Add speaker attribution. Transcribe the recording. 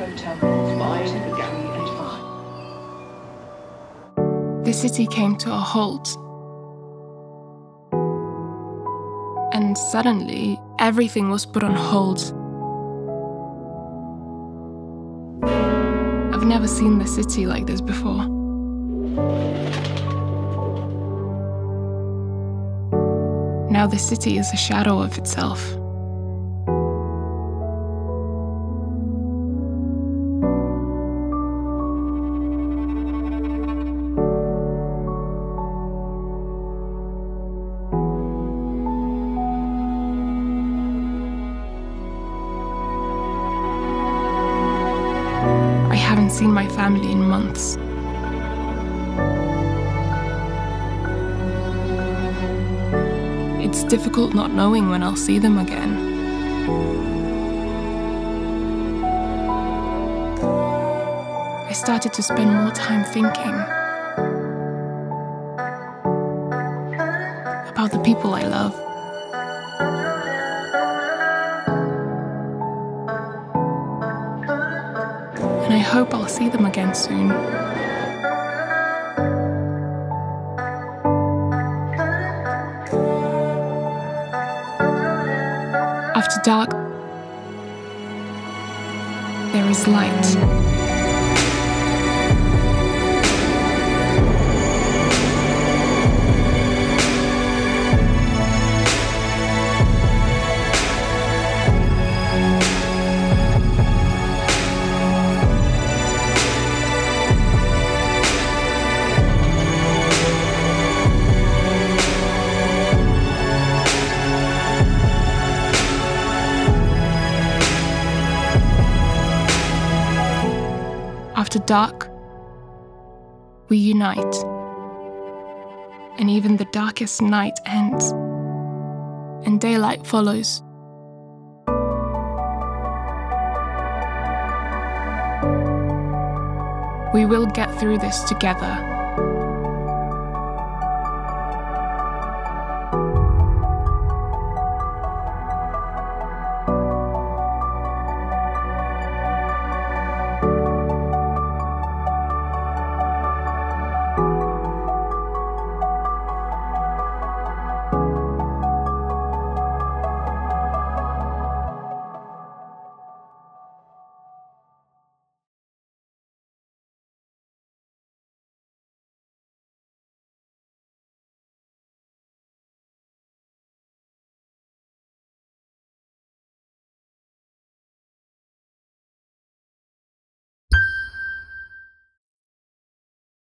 Speaker 1: metro terminals 5, 3 and 5.
Speaker 2: The city came to a halt. And suddenly, everything was put on hold. I've never seen the city like this before. Now the city is a shadow of itself. Seen my family in months. It's difficult not knowing when I'll see them again. I started to spend more time thinking about the people I love. And I hope I'll see them again soon. After dark, there is light. After dark, we unite. And even the darkest night ends, and daylight follows. We will get through this together.